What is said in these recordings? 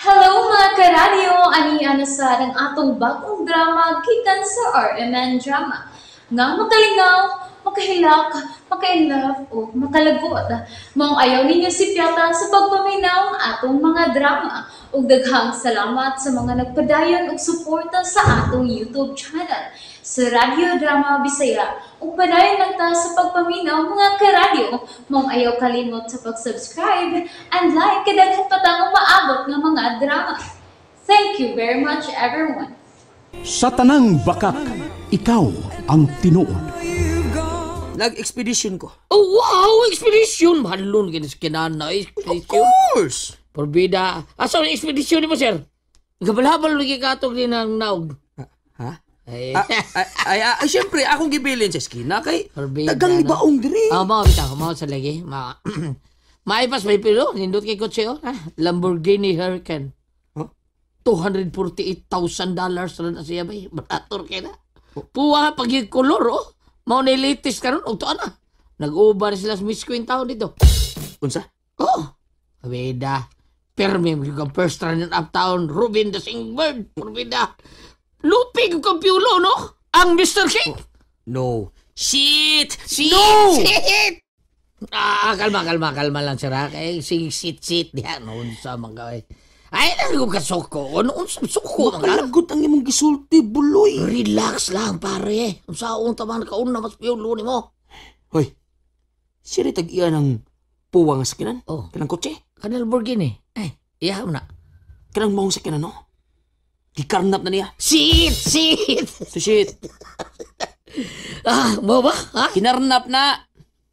Hello mga karadyo! Ani ana sa ng atong bagong drama gikan sa RMN Drama. Nga makalingaw, makahilak, maka-inlove, o makalagot. Mong ayaw ninyo si Piata sa pagpaminaw ang atong mga drama. Ug daghang salamat sa mga nagpadayon ug suporta sa atong YouTube channel sa Radio Drama Bisaya. Ug padayon lang ta sa pagpaminaw mga karadyo. Mong ayaw kalimot sa pag-subscribe and like kadaghan pa ta maabot nga mga drama. Thank you very much everyone. Sa tanang bakak, ikaw ang tinuod. Nag-expedition ko. Oh, wow! Expedition! Sa kinanay. Expedition. course! Porbida. Asa ang expedition mo, sir? Gabalhabal lagi ka itong din ng naog. Ha? Ay, ay, ay, ay, akong gibilin sa skina kay Forbida, tagang no? libaong diri. Ah, mga bitaw, mga sa lagi. Mga... Maipas may pilo, nindot kay kotse, oh. Ah, Lamborghini Hurricane. Huh? $248,000 dollars na siya ba? Barator kay na. Puwa pag kolor, oh. Mao na latest karon og tuan na. Nag-ubar sila sa Miss Queen taon dito. Unsa? Oh. Perme mo yung first run in uptown, Ruben the Singbird, kabida. Lupig yung kampiulo, no? Ang Mr. King. No. Shit! Shit! No! Shit! Ah, kalma, kalma, kalma lang, sir. ha? Kay sige, sit, sit. Diha, noon sa mga kay. Ay, nang ka soko. Ano, unsang suko, mga. Makalagot ang imong gisulti, buloy. Relax lang, pare. Ang saong taman kauna, mas piulo ni mo. Hoy, siya tag iya ng puwang sakinan? Oh, Kanang kotse? kanal Lamborghini. Eh, iya mo na. Kanang maong sakinan, no? Gikarnap na niya. Sit, sit. So shit. Ah, mo ba? Ha? Kinarnap na.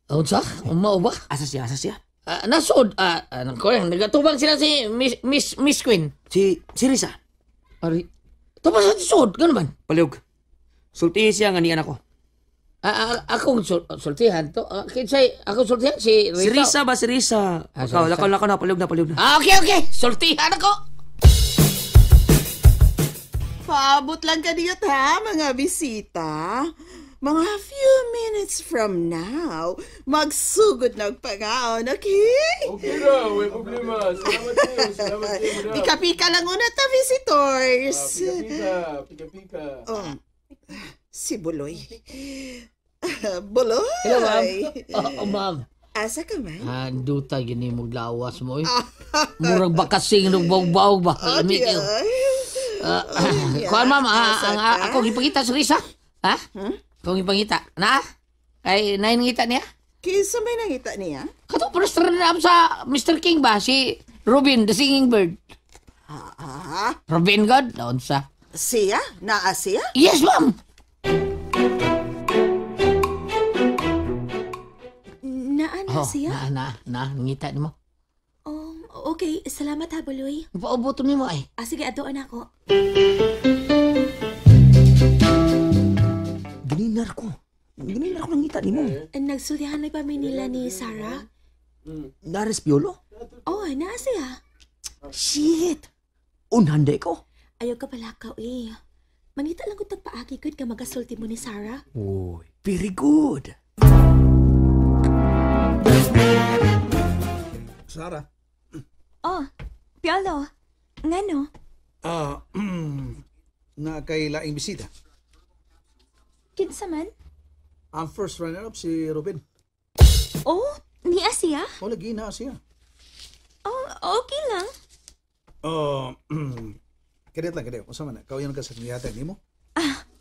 Unsa? Mo ba? Asa siya, asa siya? Ah, nasod, ah, anong ko yan, nagatubang sila si Miss, Miss, Miss Queen. Si, si Risa. Ari, tapos sa sod, gano'n man. Paliog. Sultihin siya nga niyan ako. Ah, ah, akong sul sultihan to. Ah, kinsay, ako sultihan si Rita. Si Risa ba, si Risa? Ah, si Lakaw, Risa. lakaw, lakaw na, paliog na, paliog na. Ah, okay, okay. Sultihan ako. Paabot lang ka diyot ha, mga bisita. Mga few minutes from now, magsugod na og pagaon, okay? Okay na, may problema. Salamat kayo, salamat kayo. Pika-pika lang una ta, visitors. Pika-pika, pika-pika. Oh, si Buloy. Buloy! Hello, ma'am. Oh, oh, ma'am. Asa ka man? Handuta, gini mo lawas mo. Eh. Murag bakasing ng bawbaw ba? Okay. Ah, ah, ang, ah, ako gipangita sa Risa. Ha? Kung gipangita. Na? Ay, nain ngita niya? Kisa may nangita niya? Kato, first runner-up sa Mr. King ba? Si Robin, the singing bird. Ah, Robin God? Naon sa? siya? Naa siya? Yes, ma'am. Naan Oh, siya? na, na, na, ngita ni mo. Okay. Salamat ha, Buloy. Pauboto ni mo ay. Ah, sige, adoon ako. Gininar ko. Gininar ko ng ngita ni mo. Eh, Nagsulyahan na pa nila ni Sarah. Nares Piolo? Oh, naa siya. Shit! Unhande ko. Ayaw ka pala ka, eh. Mangita lang ko tagpaagi good ka magasulti mo ni Sarah. Uy, very good. Sarah. Oh, Piolo. Ngano? Ah, na kay laing bisita. Kinsa man? Ang first runner-up si Ruben. Oh, niya siya? O, lagi na siya. Oh, okay lang. Oh, kadit lang, kadit. Usa man na, kauyan ka sa nihatag ni mo.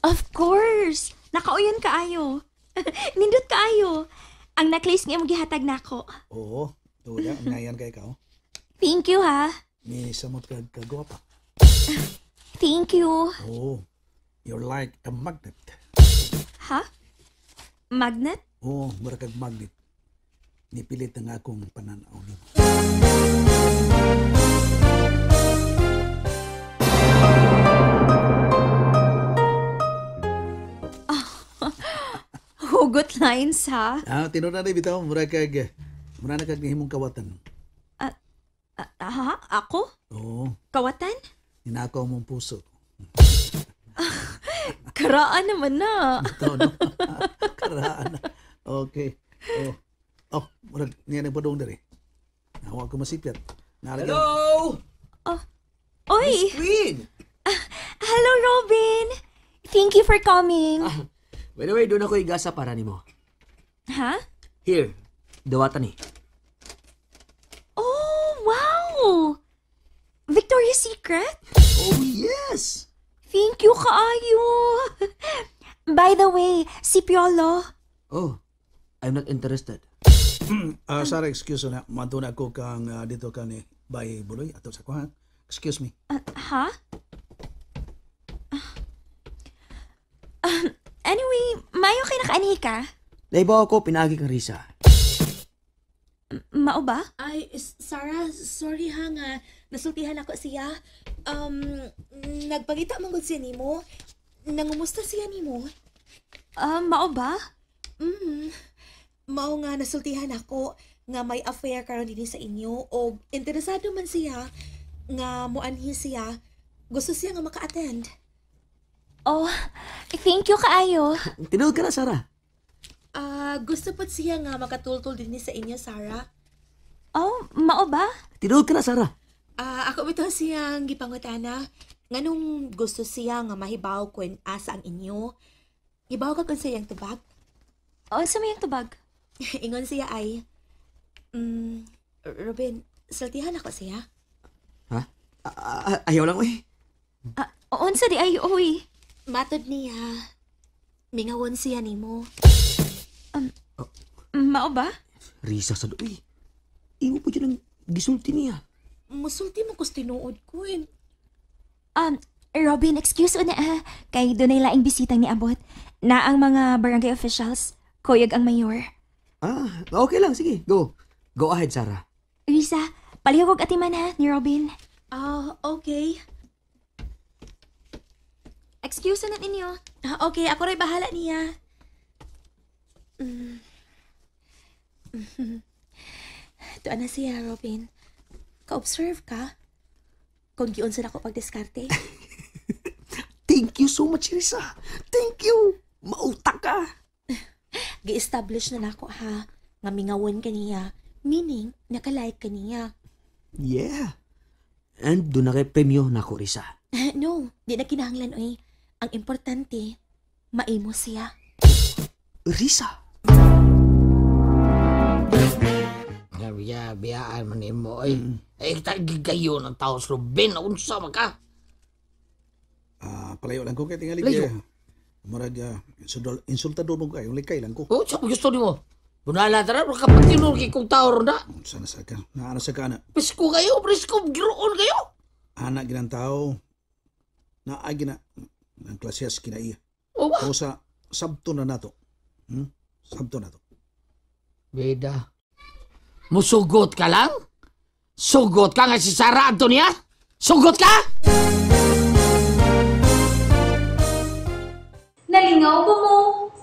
Of course. Nakauyan ka ayo. Nindot ka ayo. Ang necklace niya mo gihatag nako. Oo, tuwa, ngayon kay ikaw. Thank you ha. Ni samot ka kagwapa. Thank you. Oo, you're like a magnet. Ha? Magnet? Oo, mura kag magnet. Nipilit ang akong pananaw ni mo. Hugot lines ha. Ah, tinuna na bitaw, mura kag, mura na kag himong kawatan. Ah? Ako? Oo, Kawatan? ninakaw mong puso. Karaan naman na. Ito, no? Karaan. Okay. Oh, oh murag niya na padong dere. Nawa ko masipyat. Nalagyan. Hello! Oy! Queen! Hello, Robin! Thank you for coming. By the way, doon ako igasa para nimo. Ha? Here, dawatan ni. Oh, wow! Victoria's Secret? Oh, yes! Thank you, kaayo! By the way, si Piolo. Oh, I'm not interested. Ah, Sarah, excuse na. Matuna ko kang ah, dito ka ni Bay Buloy ato sa kuha. Excuse me. Uh, ha? Um, anyway, mayo kay nakaanihi ka? Naibaw ako, pinagi kang Risa. Mao ba? Ay, Sarah, sorry ha nga. Nasultihan ako siya. Um, nagpangita mong siya nimo. Nangumusta siya nimo? Um, mao ba? Mm. Mao nga nasultihan ako nga may affair karon dinhi sa inyo o interesado man siya nga muanhi siya. Gusto siya nga maka-attend. Oh, thank you kaayo. Tinood ka na, Sarah. Ah, gusto pa siya nga makatultol dinhi sa inyo, Sarah. Oh, mao ba? Tinood ka na, Sarah. Ah, ako bitaw siyang gipangutana. Nganong gusto siya nga mahibaw kung asa ang inyo. Ibaw ka kung siyang tubag. Oh, sa may tubag. Ingon siya ay, mm, Robin, saltihan ako siya. Ha? A- a- ayaw lang, eh. Ah, unsa di ay oy. Matod niya, mingawon siya nimo. Mao ba? Risa sa doy. Iwo po dyan ang gisulti niya. Musulti mo kus tinuod ko eh. Um, Robin, excuse una ah. Kay dunay laing bisitang ni abot. Na ang mga barangay officials, kuyog ang mayor. Ah, okay lang. Sige, go. Go ahead, Sarah. Risa, palihog atiman ha ni Robin. Ah, okay. Excuse na ninyo. Ah, okay, ako rin bahala niya. Mm. Tuan na siya, Robin. Ka-observe ka. Kung giyon sa ako pagdiskarte. Thank you so much, Risa. Thank you. Mautak ka. Gi-establish na nako ha. Nga mingawon ka niya. Meaning, nakalike ka niya. Yeah. And doon na kay premyo na ko, Risa. no, di na kinahanglan oy. Ang importante, maimo siya. Risa. Biya, biyaan man mo ay. Ay, tagigayo ng tao sa Ruben. Unsa man ka? Ah, palayo lang ko kay tingali Layo. kay. Murag uh, insultado mo kayo, likay lang ko. Oh, sa gusto ni mo. Bunala tara, makapatinor kay kong tao ron na. Sana sa ka. Naana sa ka na. Pisko kayo, pisko, giroon kayo. Anak ginang tao. Naagi na. Ang klasyas kinaiya. O ba? O sa sabto na nato. Hmm? Sabto na to. Beda. Musugot ka lang? Sugot ka nga si Sarah Antonia? Sugot ka? Nalingaw ba mo?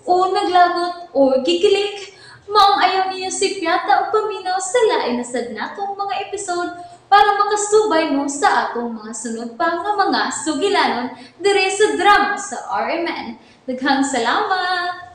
O naglagot? O gikilik? Maong ayaw niya si Piata o paminaw sa lain na sad natong mga episode para makasubay mo sa atong mga sunod pa nga mga sugilanon dire sa drama sa RMN. Daghang salamat!